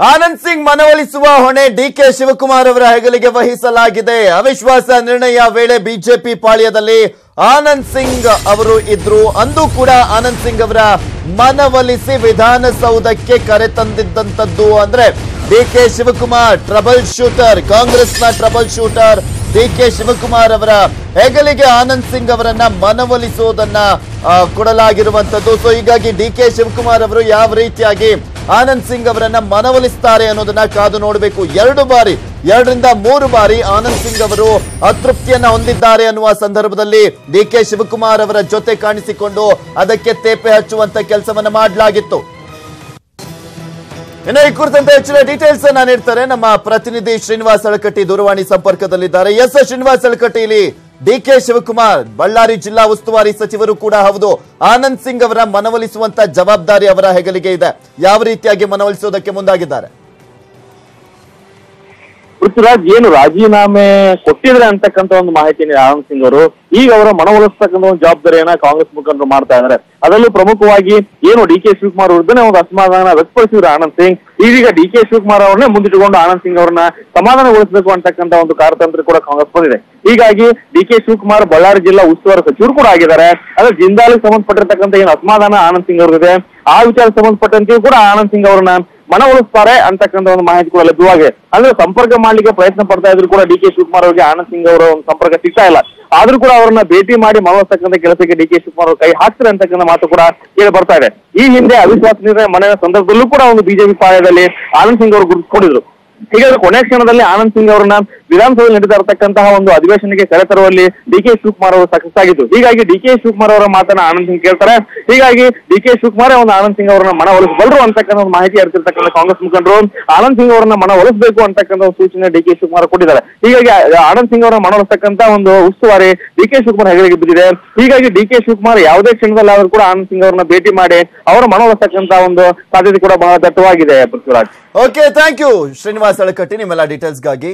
ಆನಂದ್ ಸಿಂಗ್ ಮನವೊಲಿಸುವ ಹೊಣೆ ಡಿಕೆ ಶಿವಕುಮಾರ್ ಅವರ ಹೆಗಲಿಗೆ ವಹಿಸಲಾಗಿದೆ. ಅವಿಶ್ವಾಸ ನಿರ್ಣಯ ವೇಳೆ ಬಿಜೆಪಿ ಪಾಳ್ಯದಲ್ಲಿ ಆನಂದ್ ಸಿಂಗ್ ಅವರು ಇದ್ರು. ಅಂದು ಕೂಡ ಆನಂದ್ ಸಿಂಗ್ ಅವರ ಮನವೊಲಿಸಿ ವಿಧಾನಸೌಧಕ್ಕೆ ಕರೆ ತಂದಿದ್ದಂಥದ್ದು ಅಂದ್ರೆ D K Shivakumar trouble shooter, ಕಾಂಗ್ರೆಸ್ನ trouble shooter D K Shivakumar ಅವರ ಹೆಗಲಿಗೆ ಆನಂದ್ ಸಿಂಗ್ ಅವರನ್ನ ಮನವೊಲಿಸುವುದನ್ನ ಕೊಡಲಾಗಿರುವಂತದ್ದು. ಸೊ ಹೀಗಾಗಿ ಡಿ ಕೆ ಶಿವಕುಮಾರ್ ಅವರು ಯಾವ ರೀತಿಯಾಗಿ ಆನಂದ್ ಸಿಂಗ್ ಅವರನ್ನ ಮನವೊಲಿಸ್ತಾರೆ ಅನ್ನೋದನ್ನ ಕಾದು ನೋಡಬೇಕು. ಎರಡು ಬಾರಿ, ಎರಡರಿಂದ ಮೂರು ಬಾರಿ ಆನಂದ್ ಸಿಂಗ್ ಅವರು ಅತೃಪ್ತಿಯನ್ನ ಹೊಂದಿದ್ದಾರೆ ಅನ್ನುವ ಸಂದರ್ಭದಲ್ಲಿ ಡಿ ಕೆ ಶಿವಕುಮಾರ್ ಅವರ ಜೊತೆ ಕಾಣಿಸಿಕೊಂಡು ಅದಕ್ಕೆ ತೇಪೆ ಹಚ್ಚುವಂತ ಕೆಲಸವನ್ನ ಮಾಡಲಾಗಿತ್ತು. ಇನ್ನು ಈ ಕುರಿತಂತೆ ಹೆಚ್ಚಿನ ಡೀಟೇಲ್ಸ್ ನಾನು ನೀಡ್ತಾರೆ ನಮ್ಮ ಪ್ರತಿನಿಧಿ ಶ್ರೀನಿವಾಸ್ ಅಳಕಟ್ಟಿ ದೂರವಾಣಿ ಸಂಪರ್ಕದಲ್ಲಿದ್ದಾರೆ. ಎಸ್ ಶ್ರೀನಿವಾಸ್ ಅಳಕಟ್ಟಿ ಇಲ್ಲಿ ಡಿ ಕೆ ಶಿವಕುಮಾರ್, ಬಳ್ಳಾರಿ ಜಿಲ್ಲಾ ಉಸ್ತುವಾರಿ ಸಚಿವರು ಕೂಡ ಹೌದು. ಆನಂದ್ ಸಿಂಗ್ ಅವರ ಮನವೊಲಿಸುವಂತ ಜವಾಬ್ದಾರಿ ಅವರ ಹೆಗಲಿಗೆ ಇದೆ. ಯಾವ ರೀತಿಯಾಗಿ ಮನವೊಲಿಸುವುದಕ್ಕೆ ಮುಂದಾಗಿದ್ದಾರೆ? ಪೃಥ್ವಿರಾಜ್ ಏನು ರಾಜೀನಾಮೆ ಕೊಟ್ಟಿದ್ರೆ ಅಂತಕ್ಕಂತ ಒಂದು ಮಾಹಿತಿ ಆನಂದ್ ಸಿಂಗ್ ಅವರು, ಈಗ ಅವರ ಮನವೊಲಿಸ್ತಕ್ಕಂಥ ಒಂದು ಜವಾಬ್ದಾರಿಯನ್ನ ಕಾಂಗ್ರೆಸ್ ಮುಖಂಡರು ಮಾಡ್ತಾ ಇದ್ದಾರೆ ಅದರಲ್ಲೂ ಪ್ರಮುಖವಾಗಿ ಏನು ಡಿ ಕೆ ಶಿವಕುಮಾರ್ ವಿರುದ್ಧನೇ ಒಂದು ಅಸಮಾಧಾನ ವ್ಯಕ್ತಪಡಿಸಿದ್ರು ಆನಂದ್ ಸಿಂಗ್. ಇದೀಗ ಡಿ ಕೆ ಶಿವಕುಮಾರ್ ಅವರನ್ನೇ ಮುಂದಿಟ್ಟುಕೊಂಡು ಆನಂದ್ ಸಿಂಗ್ ಅವರನ್ನ ಸಮಾಧಾನಗೊಳಿಸಬೇಕು ಅಂತಕ್ಕಂಥ ಒಂದು ಕಾರ್ಯತಂತ್ರ ಕೂಡ ಕಾಂಗ್ರೆಸ್ ಬಂದಿದೆ. ಹೀಗಾಗಿ ಡಿ ಕೆ ಶಿವಕುಮಾರ್ ಬಳ್ಳಾರಿ ಜಿಲ್ಲಾ ಉಸ್ತುವಾರಿ ಸಚಿವರು ಕೂಡ ಆಗಿದ್ದಾರೆ. ಅದ್ರ ಜಿಂದಾಲ್ಗೆ ಸಂಬಂಧಪಟ್ಟಿರ್ತಕ್ಕಂಥ ಏನು ಅಸಮಾಧಾನ ಆನಂದ್ ಸಿಂಗ್ ಅವ್ರಿದೆ ಆ ವಿಚಾರ ಸಂಬಂಧಪಟ್ಟಂತೆಯೂ ಕೂಡ ಆನಂದ್ ಸಿಂಗ್ ಅವರನ್ನ ಮನವೊಲಿಸ್ತಾರೆ ಅಂತಕ್ಕಂಥ ಒಂದು ಮಾಹಿತಿ ಕೂಡ ಲಭ್ಯವಾಗಿದೆ. ಅಂದ್ರೆ ಸಂಪರ್ಕ ಮಾಡ್ಲಿಕ್ಕೆ ಪ್ರಯತ್ನ ಪಡ್ತಾ ಇದ್ರು ಕೂಡ ಡಿ ಕೆ ಶಿವಕುಮಾರ್ ಅವರಿಗೆ ಆನಂದ್ ಸಿಂಗ್ ಅವರ ಒಂದು ಸಂಪರ್ಕ ಸಿಗ್ತಾ ಇಲ್ಲ. ಆದ್ರೂ ಕೂಡ ಅವರನ್ನ ಭೇಟಿ ಮಾಡಿ ಮನವೊಲಿಸ್ತಕ್ಕಂಥ ಕೆಲಸಕ್ಕೆ ಡಿ ಕೆ ಶಿವಕುಮಾರ್ ಅವರು ಕೈ ಹಾಕ್ತಾರೆ ಅಂತಕ್ಕಂಥ ಮಾತು ಕೂಡ ಕೇಳಿ ಬರ್ತಾ ಇದೆ. ಈ ಹಿಂದೆ ಅವಿಶ್ವಾಸ ನಿರ್ಣಯ ಮನೆಯ ಸಂದರ್ಭದಲ್ಲೂ ಕೂಡ ಒಂದು ಬಿಜೆಪಿ ಪಾಳ್ಯದಲ್ಲಿ ಆನಂದ್ ಸಿಂಗ್ ಅವರು ಗುರುತಿಸಿಕೊಂಡಿದ್ರು ಹೀಗಾಗಿ ಕೊನೆ ಕ್ಷಣದಲ್ಲಿ ಆನಂದ್ ಸಿಂಗ್ ಅವರನ್ನ ವಿಧಾನಸಭೆಯಲ್ಲಿ ನಡೀತಾ ಇರತಕ್ಕಂತಹ ಒಂದು ಅಧಿವೇಶನಕ್ಕೆ ಕರೆತರುವಲ್ಲಿ ಡಿ ಕೆ ಶಿವಕುಮಾರ್ ಅವರು ಸಕ್ಸಸ್ ಹೀಗಾಗಿ ಡಿ ಕೆ ಶಿವಕುಮಾರ್ ಅವರ ಮಾತನ್ನ ಆನಂದ್ ಸಿಂಗ್ ಕೇಳ್ತಾರೆ. ಹೀಗಾಗಿ ಡಿ ಕೆ ಶಿವಕುಮಾರ್ ಒಂದು ಆನಂದ್ ಸಿಂಗ್ ಅವರನ್ನ ಮನ ಒಲಿಸಬಲ್ಲರು ಅಂತಕ್ಕಂಥ ಒಂದು ಮಾಹಿತಿ ಹರಿತಿರ್ತಕ್ಕಂಥ ಕಾಂಗ್ರೆಸ್ ಮುಖಂಡರು. ಆನಂದ್ ಸಿಂಗ್ ಅವರನ್ನ ಮನ ಒಲಿಸಬೇಕು ಅಂತಕ್ಕಂಥ ಸೂಚನೆ ಡಿ ಕೆ ಶಿವಕುಮಾರ್ ಕೊಟ್ಟಿದ್ದಾರೆ. ಹೀಗಾಗಿ ಆನಂದ್ ಸಿಂಗ್ ಅವರನ್ನ ಮನ ಒಲಿಸತಕ್ಕಂಥ ಒಂದು ಉಸ್ತುವಾರಿ ಡಿ ಕೆ ಶಿವಕುಮಾರ್ ಹೆಗಲಿಗೆ ಬಿದ್ದಿದೆ. ಹೀಗಾಗಿ ಡಿ ಕೆ ಶಿವಕುಮಾರ್ ಯಾವುದೇ ಕ್ಷಣದಲ್ಲಿ ಆದರೂ ಕೂಡ ಆನಂದ್ ಸಿಂಗ್ ಅವರನ್ನ ಭೇಟಿ ಮಾಡಿ ಅವರ ಮನ ಒಂದು ಸಾಧ್ಯತೆ ಕೂಡ ಬಹಳ ದಟ್ಟವಾಗಿದೆ, Prithviraj. Okay thank you Srinivas Alakatti ನಿಮ್ಮೆಲ್ಲ ಡೀಟೇಲ್ಸ್ಗಾಗಿ